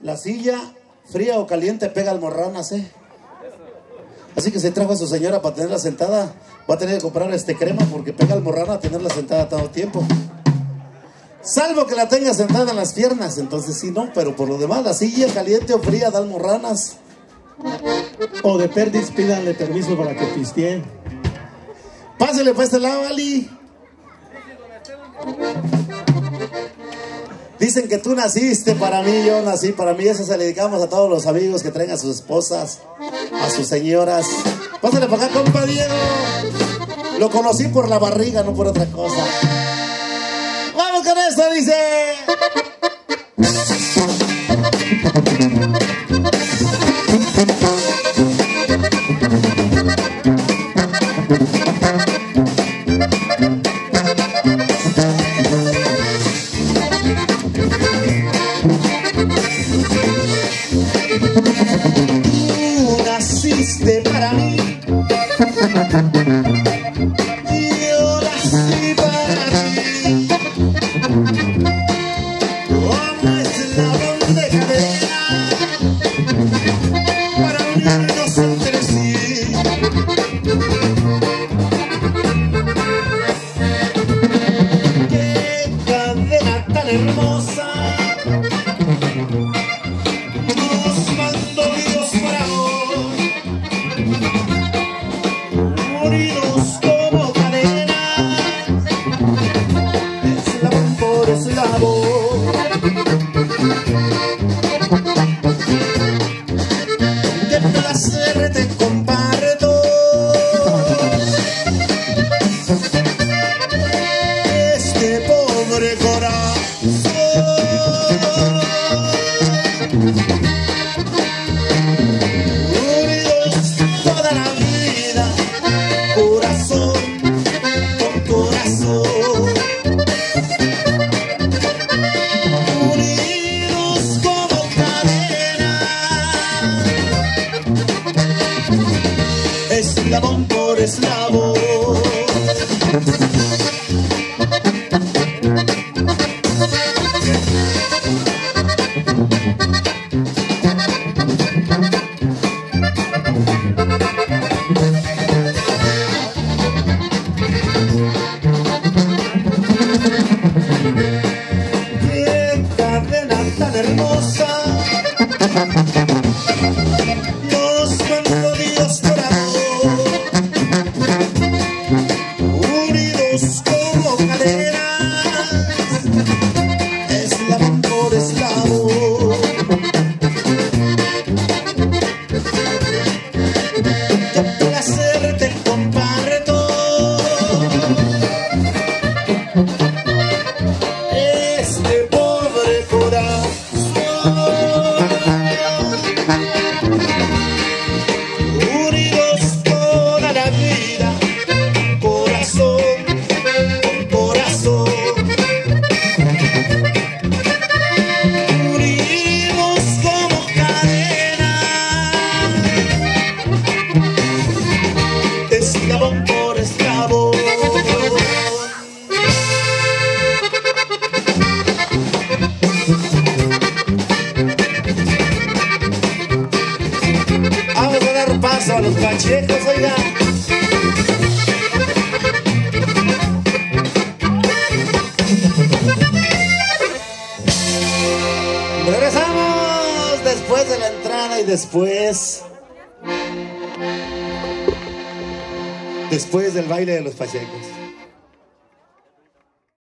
La silla, fría o caliente, pega almorranas, ¿eh? Así que se trajo a su señora para tenerla sentada. Va a tener que comprar este crema porque pega almorrana tenerla sentada todo tiempo. Salvo que la tenga sentada en las piernas, entonces sí, no, pero por lo demás, la silla caliente o fría da almorranas. O de perdis, pídanle permiso para que pisteen. Pásale para este lado, Ali. Dicen que tú naciste para mí, yo nací para mí. Eso se le dedicamos a todos los amigos que traen a sus esposas, a sus señoras. Pásale para acá, compa Diego. Lo conocí por la barriga, no por otra cosa. Vamos con esto, dice. Nos mandó Dios para hoy, eslabón. Qué placer te comparto. Este pobre corazón. Unidos toda la vida, eslabón por eslabón. Qué cadena tan hermosa a los pachecos, oiga. Regresamos después de la entrada y después. Después del baile de los pachecos.